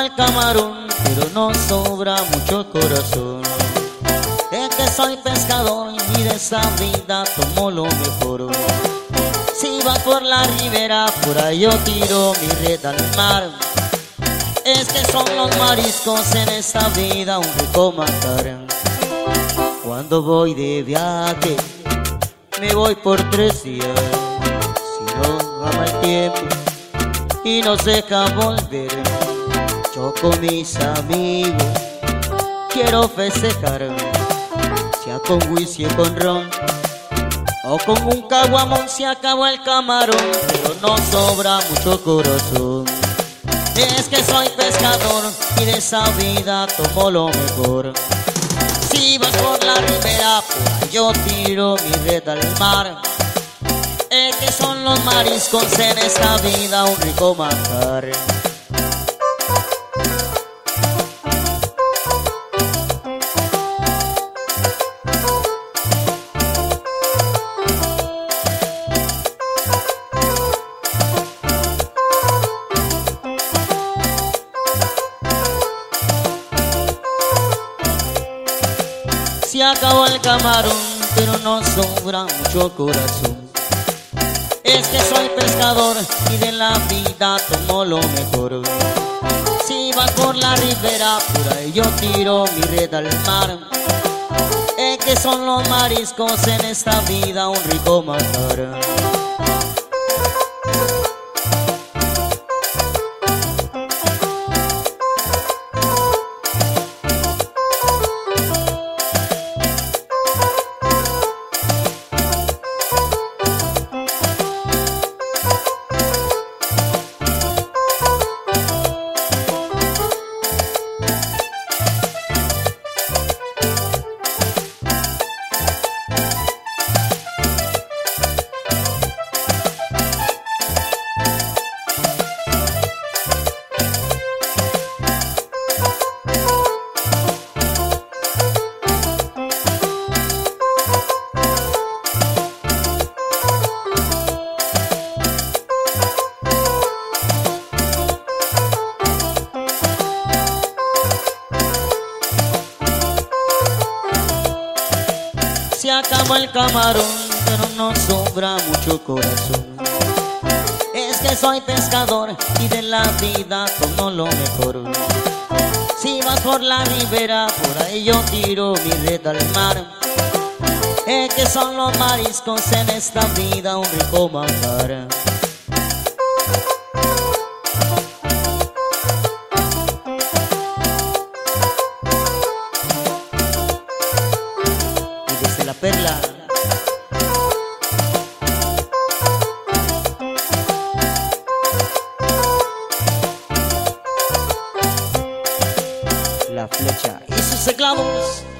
el camarón, pero no sobra mucho corazón. Es que soy pescador y de esa vida tomo lo mejor. Si vas por la ribera, por ahí yo tiro mi red al mar. Es que son los mariscos en esta vida un rico matar. Cuando voy de viaje, me voy por tres días. Si no ama el tiempo y no deja volver, yo con mis amigos quiero festejar. Sea con whisky o con ron, o con un caguamón se acabó el camarón, pero no sobra mucho corazón. Es que soy pescador y de esa vida tomo lo mejor. Si vas por la ribera, pues yo tiro mi red al mar. Es que son los mariscos en esta vida un rico manjar. Se acabó el camarón, pero no sobra mucho corazón. Es que soy pescador y de la vida tomo lo mejor. Si vas por la ribera, por ahí yo tiro mi red al mar. Es que son los mariscos en esta vida un rico matar. Se acabó el camarón, pero no sobra mucho corazón. Es que soy pescador y de la vida tomo lo mejor. Si vas por la ribera, por ahí yo tiro mi red al mar. Es que son los mariscos en esta vida un rico manjar. La flecha. Y sus.